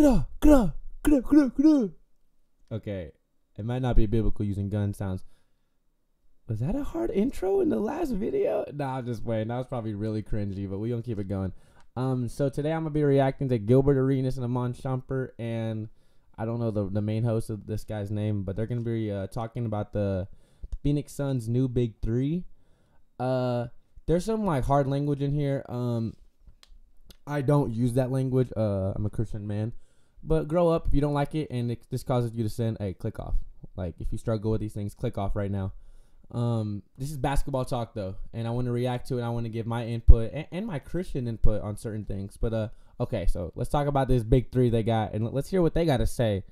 gra, gra, gra, gra, gra. Okay, it might not be biblical using gun sounds. Was that a hard intro in the last video? Nah, I'm just waiting. That was probably really cringy, but we gonna keep it going. Um, so today I'm gonna be reacting to Gilbert Arenas and Iman Shumpert, and I don't know the the main host of this guy's name, but they're gonna be uh, talking about the Phoenix Suns' new big three. Uh, there's some like hard language in here. Um, I don't use that language. Uh, I'm a Christian man, but grow up if you don't like it and it, this causes you to sin. Hey, click off. Like if you struggle with these things, click off right now. Um, this is basketball talk though, and I want to react to it. I want to give my input and, and my Christian input on certain things. But uh, okay, so let's talk about this big three they got, and let's hear what they got to say.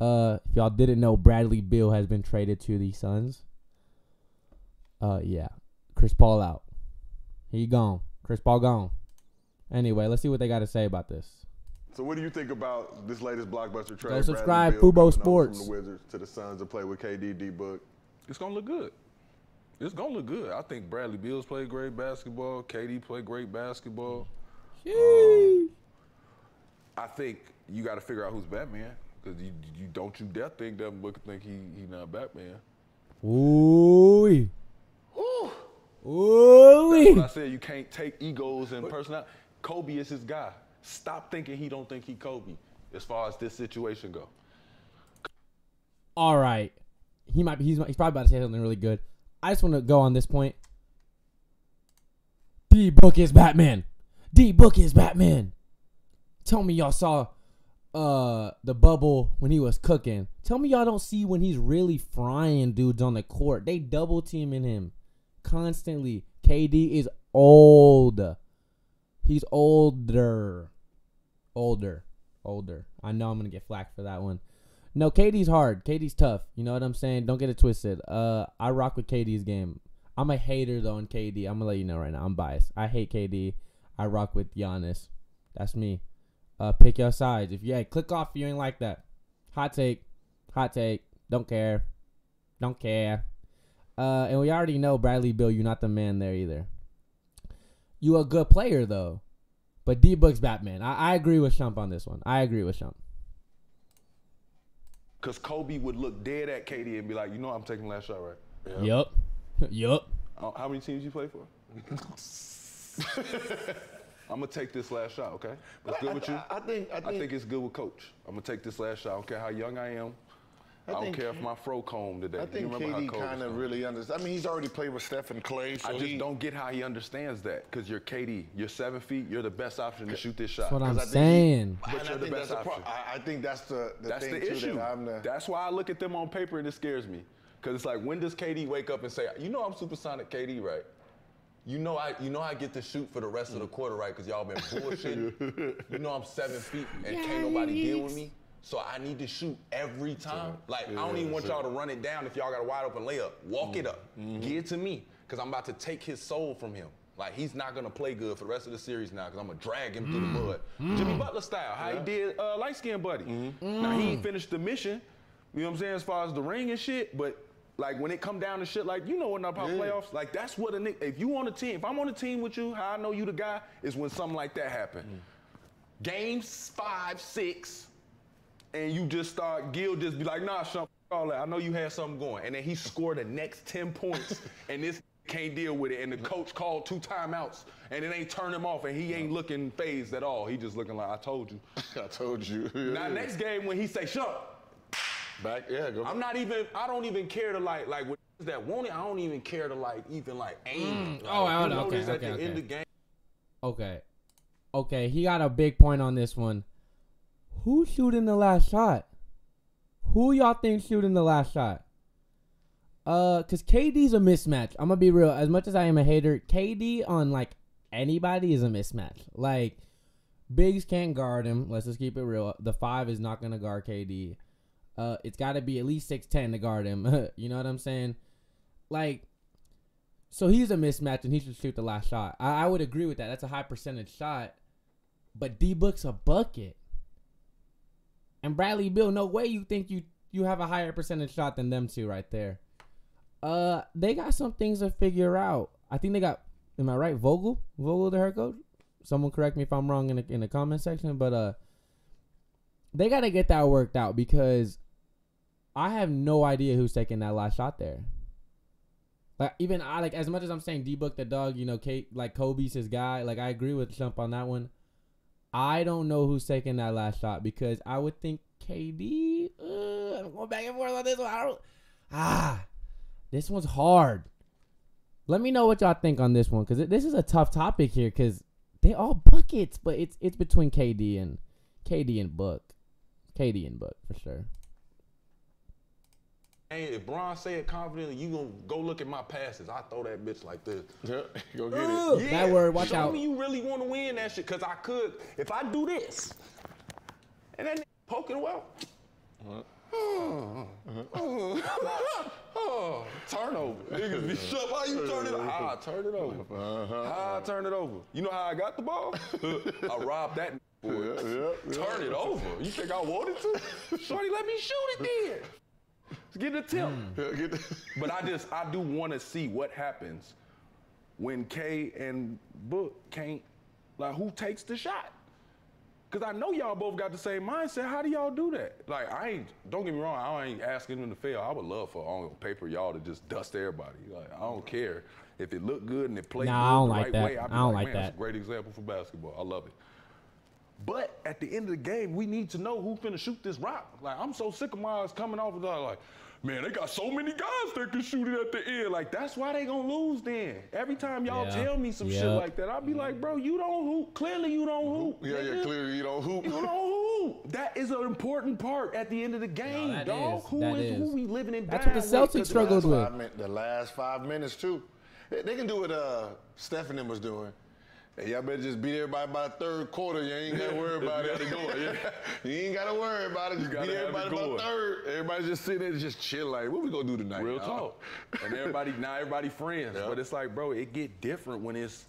Uh, if y'all didn't know, Bradley Beal has been traded to the Suns. Uh, yeah, Chris Paul out. He gone. Chris Paul gone. Anyway, let's see what they got to say about this. So what do you think about this latest blockbuster trade? Go subscribe, Bradley Fubo Sports. From the Wizards to the Suns to play with KD, D Book. It's gonna look good. It's gonna look good. I think Bradley Beal's played great basketball. KD played great basketball. Um, I think you got to figure out who's Batman because you, you don't you dare think Devin Booker think he he not Batman. Ooh. That's Ooh. what I said. You can't take egos and personality. Kobe is his guy. Stop thinking he don't think he Kobe. As far as this situation go, All right. He might be. He's, he's probably about to say something really good. I just want to go on this point. D Book is Batman. D Book is Batman. Tell me y'all saw uh the bubble when he was cooking. Tell me y'all don't see when he's really frying dudes on the court. They double teaming him constantly. KD is old. He's older. Older. Older. I know I'm gonna get flack for that one. No, KD's hard. KD's tough. You know what I'm saying? Don't get it twisted. Uh, I rock with KD's game. I'm a hater though on KD. I'm gonna let you know right now. I'm biased. I hate KD. I rock with Giannis. That's me. Uh, pick your sides. If you hey, click off, you ain't like that. Hot take. Hot take. Don't care. Don't care. Uh, and we already know Bradley Beal. You're not the man there either. You a good player though, but D Book's Batman. I, I agree with Shump on this one. I agree with Shump. because Kobe would look dead at KD and be like, you know, I'm taking the last shot, right? Yup. Yup. Uh, How many teams you play for? I'm gonna take this last shot, okay? That's good I- with you. I- I think- I I think- think it's good with Coach. I'm gonna take this last shot. I don't care how young I am. I, don't think- care if my fro comb today. I You think remember how KD kind of really understands. I mean, he's already played with Steph and Klay, so I just he, don't get how he understands that because you're KD. You're seven feet. You're the best option to shoot this shot. That's what I'm I think he- saying. And But I you're the think best that's the pro- option. I, I think that's the, the That's thing the too issue. that I'm the. That's why I look at them on paper and it scares me. Cause it's like, when does KD wake up and say, "You know, I'm supersonic KD, right? You know, I you know I get to shoot for the rest of the quarter, right? Cause y'all been bullshitting. you know, I'm seven feet and can't nobody deal with me. So I need to shoot every time. Like I don't even want y'all to run it down if y'all got a wide open layup. Walk it mm-hmm. up. Mm-hmm. Give it to me. Cause I'm about to take his soul from him. Like he's not gonna play good for the rest of the series now, cause I'm gonna drag him through the mm. mud. Mm. Jimmy Butler style, how he did uh, light skinned buddy. Mm. Now he ain't finished the mission. You know what I'm saying, as far as the ring and shit, but like when it come down to shit, like you know what about playoffs, like that's what a nigga. If you on a team, if I'm on a team with you, how I know you the guy is when something like that happen. Games five, six, and you just start. Gil just be like, nah, Shump, all that. I know you had something going, and then he scored the next ten points, and this can't deal with it. And the coach called two timeouts, and it ain't turn him off, and he ain't looking phased at all. He just looking like I told you. I told you. Now next game when he say Shump, back, yeah, go. I'm not even. I don't even care to like like with that want it. I don't even care to like even like aim. Mm. Like, Oh, I don't know Okay, this at the okay. end of the game. Okay. Okay, he got a big point on this one. Who's shooting the last shot? Who y'all think shooting the last shot? Uh, cause KD's a mismatch. I'm gonna be real. As much as I am a hater, KD on like anybody is a mismatch. Like bigs can't guard him. Let's just keep it real. The five is not gonna guard KD. Uh, it's got to be at least six ten to guard him. you know what I'm saying? Like, so he's a mismatch and he should shoot the last shot. I, I would agree with that. That's a high percentage shot. But D Book's a bucket. And Bradley Beal, no way you think you you have a higher percentage shot than them two right there. Uh, they got some things to figure out. I think they got. Am I right? Vogel, Vogel, the head coach. Someone correct me if I'm wrong in the in the comment section. But uh, they got to get that worked out because I have no idea who's taking that last shot there. Like even I like as much as I'm saying D Book the dog, you know, Kate like Kobe's his guy. Like I agree with Shump on that one. I don't know who's taking that last shot because I would think KD. Uh, I'm going back and forth on this one. I don't. Ah, this one's hard. Let me know what y'all think on this one because this is a tough topic here because they all buckets, but it's it's between KD and KD and Book, KD and Book for sure. Hey, if Bron say it confidently, you gonna go look at my passes. I throw that bitch like this. Yeah, go get Ugh. it. That word, watch show out. me you really want to win that shit, cause I could. If I do this, and then poking well, oh, turnover. Niggas be shut. Why you turn it? Ah, turn it over. Ah, turn it over. You know how I got the ball? I robbed that. Boy. Yeah, yeah, yeah. Turn it over. You think I wanted to? Shorty, let me shoot it then. Get the tip. Hmm. Yeah, get the- But I just I do want to see what happens when K and Book can't like who takes the shot. Cause I know y'all both got the same mindset. How do y'all do that? Like I ain't don't get me wrong, I ain't asking them to fail. I would love for on paper y'all to just dust everybody. Like I don't care. If it looked good and it played Nah, good I don't the like right that. way, I'd be I don't like, like man, that. that's a great example for basketball. I love it. But at the end of the game, we need to know who finna shoot this rock. Like I'm so sick of Miles coming off of that, like, man, they got so many guys that can shoot it at the end. Like that's why they gonna lose then. Every time y'all Yeah. tell me some shit like that, I'll be like, bro, you don't hoop. Clearly you don't hoop. yeah, yeah, clearly you don't hoop. You don't hoop. That is an important part at the end of the game, that dog. is. Who That is, is. who we living in? That's what the Celtics struggled with. Five min- the last five minutes too. They, they can do what uh, Stephanie was doing. Hey, y'all better just beat everybody by the third quarter. You ain't gotta worry about it. Yeah. You ain't gotta worry about it. Just gotta beat everybody by the third. Everybody just sitting there just chill like, what we gonna do tonight? Real y'all? talk. and everybody now everybody friends. Yeah. But it's like, bro, it get different when it's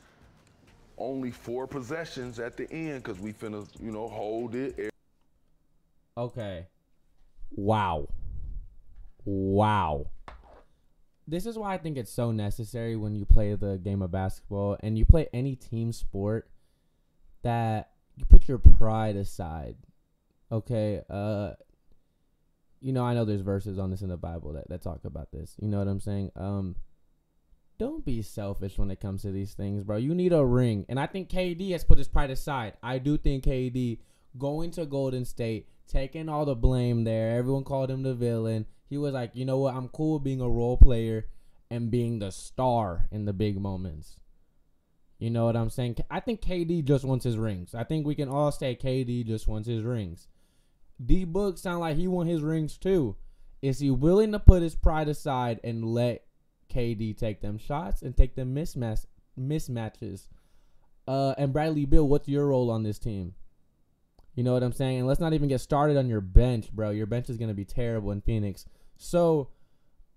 only four possessions at the end because we finna, you know, hold it. Okay. Wow. Wow. This is why I think it's so necessary when you play the game of basketball and you play any team sport that you put your pride aside. Okay? Uh you know, I know there's verses on this in the Bible that, that talk about this. You know what I'm saying? Um don't be selfish when it comes to these things, bro. You need a ring. And I think KD has put his pride aside. I do think KD going to Golden State, taking all the blame there. Everyone called him the villain. He was like, you know what? I'm cool being a role player and being the star in the big moments. You know what I'm saying? I think KD just wants his rings. I think we can all say KD just wants his rings. D Book sound like he want his rings too. Is he willing to put his pride aside and let KD take them shots and take them mismatch mismatches? Uh, and Bradley Beal, what's your role on this team? You know what I'm saying? And let's not even get started on your bench, bro. Your bench is gonna be terrible in Phoenix. So,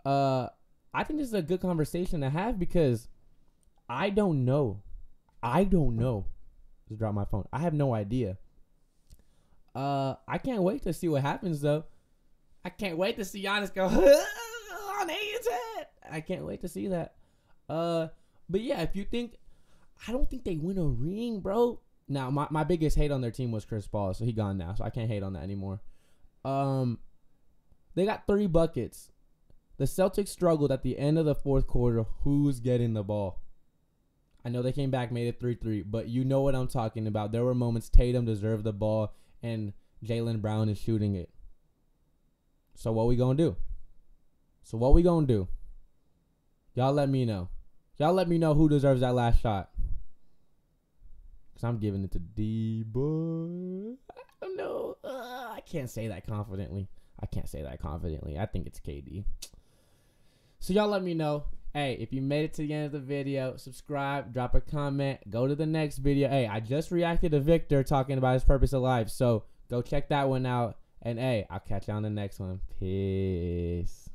uh, I think this is a good conversation to have because I don't know. I don't know. Just drop my phone. I have no idea. Uh, I can't wait to see what happens though. I can't wait to see Giannis go on his head. I can't wait to see that. Uh, but yeah, if you think, I don't think they win a ring, bro. Now my, my biggest hate on their team was Chris Paul, so he gone now, so I can't hate on that anymore. Um, they got three buckets. The Celtics struggled at the end of the fourth quarter. Who's getting the ball? I know they came back, made it 3 3, but you know what I'm talking about. There were moments Tatum deserved the ball and Jaylen Brown is shooting it. So what we gonna do? So what we gonna do? Y'all let me know. Y'all let me know who deserves that last shot. Cause I'm giving it to D boy. I don't know. Uh, I can't say that confidently. I can't say that confidently. I think it's KD. So y'all let me know. Hey, if you made it to the end of the video, subscribe, drop a comment, go to the next video. Hey, I just reacted to Victor talking about his purpose of life. So go check that one out. And hey, I'll catch you on the next one. Peace.